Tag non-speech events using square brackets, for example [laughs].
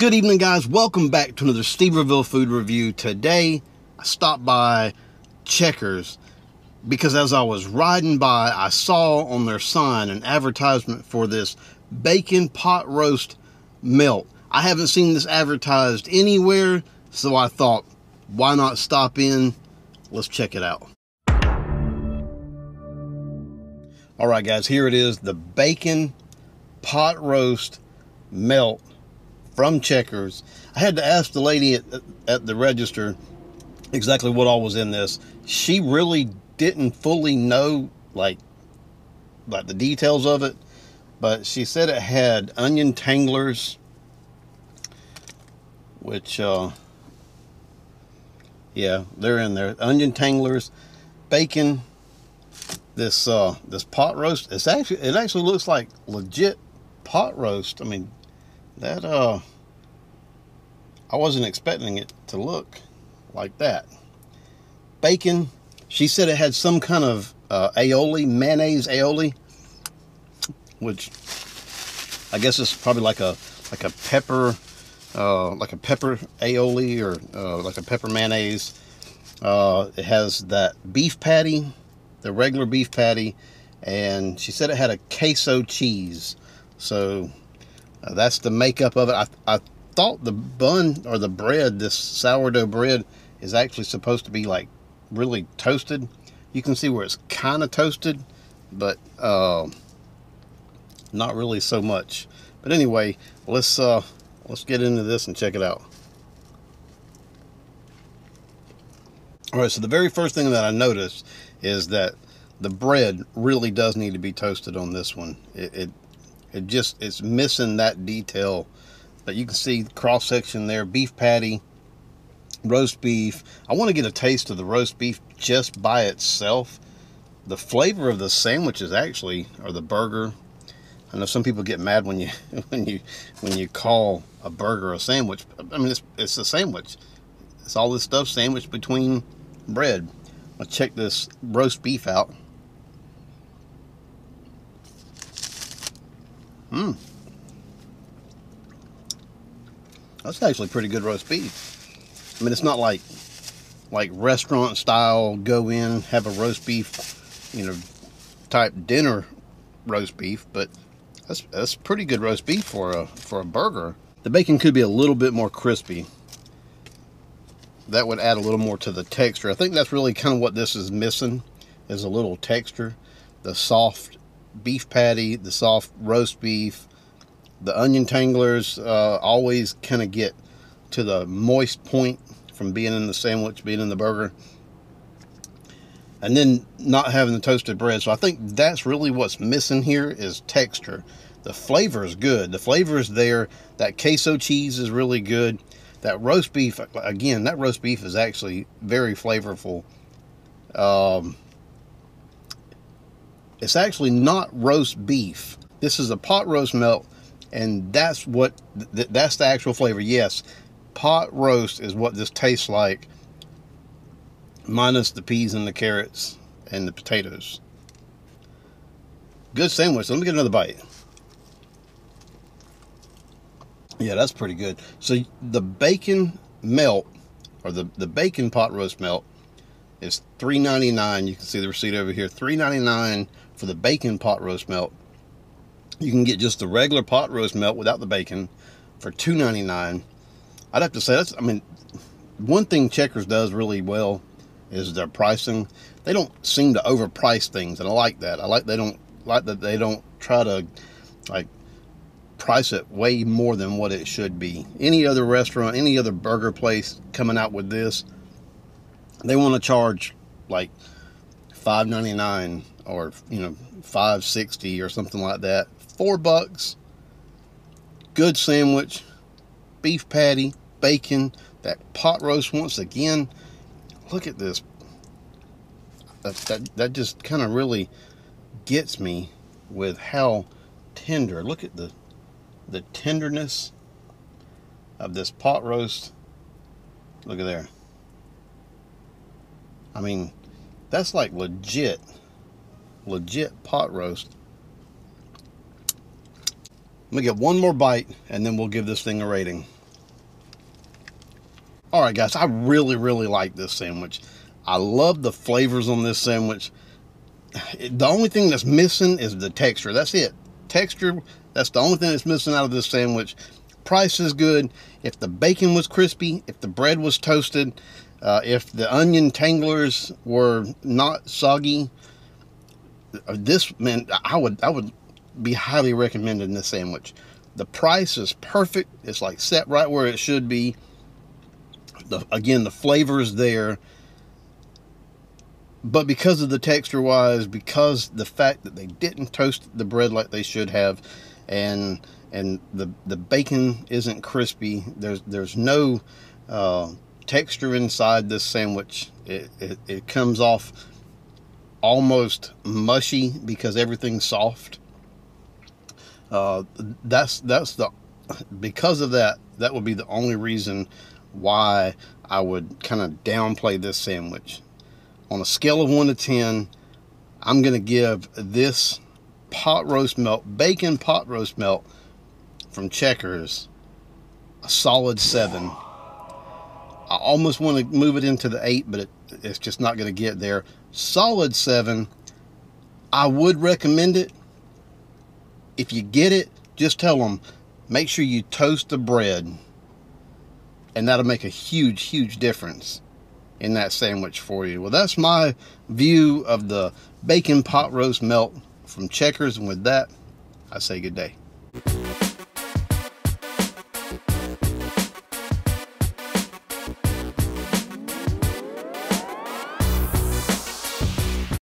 Good evening, guys. Welcome back to another Steverville food review. Today, I stopped by Checkers because as I was riding by, I saw on their sign an advertisement for this bacon pot roast melt. I haven't seen this advertised anywhere, so I thought, why not stop in? Let's check it out. All right, guys, here it is the bacon pot roast melt from Checkers. I had to ask the lady at, at the register exactly what all was in this. She really didn't fully know like like the details of it, but she said it had onion tanglers, which uh, yeah, they're in there. Onion tanglers, bacon, this uh, this pot roast. It's actually it actually looks like legit pot roast. I mean, that uh I wasn't expecting it to look like that. Bacon, she said it had some kind of uh, aioli, mayonnaise aioli, which I guess is probably like a like a pepper, uh, like a pepper aioli or uh, like a pepper mayonnaise. Uh, it has that beef patty, the regular beef patty, and she said it had a queso cheese. So uh, that's the makeup of it. I, I thought the bun or the bread, this sourdough bread, is actually supposed to be like really toasted. You can see where it's kind of toasted, but uh, not really so much. But anyway, let's uh, let's get into this and check it out. All right, so the very first thing that I noticed is that the bread really does need to be toasted on this one. It, it it just it's missing that detail. But you can see cross section there, beef patty, roast beef. I want to get a taste of the roast beef just by itself. The flavor of the sandwich is actually, or the burger. I know some people get mad when you [laughs] when you when you call a burger a sandwich. I mean, it's it's a sandwich. It's all this stuff sandwiched between bread. Let's check this roast beef out. Mmm. That's actually pretty good roast beef. I mean, it's not like like restaurant style, go in, have a roast beef, you know, type dinner roast beef, but that's that's pretty good roast beef for a for a burger. The bacon could be a little bit more crispy. That would add a little more to the texture. I think that's really kind of what this is missing, is a little texture. The soft beef patty, the soft roast beef, the onion tanglers uh, always kind of get to the moist point from being in the sandwich, being in the burger, and then not having the toasted bread. So I think that's really what's missing here is texture. The flavor is good. The flavor is there. That queso cheese is really good. That roast beef, again, that roast beef is actually very flavorful. Um, it's actually not roast beef. This is a pot roast melt, and that's what th that's the actual flavor. Yes, pot roast is what this tastes like, minus the peas and the carrots and the potatoes. Good sandwich. Let me get another bite. Yeah, that's pretty good. So the bacon melt, or the, the bacon pot roast melt, is $3.99. You can see the receipt over here. $3.99 for the bacon pot roast melt. You can get just the regular pot roast melt without the bacon for $2.99. I'd have to say that's, I mean, one thing Checkers does really well is their pricing. They don't seem to overprice things, and I like that. I like they don't like that they don't try to like price it way more than what it should be. Any other restaurant, any other burger place coming out with this, they want to charge like five ninety nine or you know five sixty or something like that. Four bucks. Good sandwich, beef patty, bacon, that pot roast once again. Look at this. That that, that just kind of really gets me with how tender. Look at the the tenderness of this pot roast. Look at there. I mean, that's like legit, legit pot roast. Let me get one more bite and then we'll give this thing a rating. All right, guys, I really, really like this sandwich. I love the flavors on this sandwich. The only thing that's missing is the texture. That's it. Texture, that's the only thing that's missing out of this sandwich. Price is good. If the bacon was crispy, if the bread was toasted, uh, if the onion tanglers were not soggy, this man, I would, I would be highly recommending this sandwich. The price is perfect. It's like set right where it should be the again the flavor is there but because of the texture wise because the fact that they didn't toast the bread like they should have and and the the bacon isn't crispy there's there's no uh, texture inside this sandwich it, it, it comes off almost mushy because everything's soft uh, that's that's the because of that that would be the only reason why I would kind of downplay this sandwich. On a scale of 1 to 10, I'm to give this pot roast melt, bacon pot roast melt from Checkers, a solid 7. I almost want to move it into the 8, but it, it's just not going to get there. Solid 7. I would recommend it. If you get it, just tell them, make sure you toast the bread and that'll make a huge, huge difference in that sandwich for you. Well, that's my view of the bacon pot roast melt from Checkers. And with that, I say good day.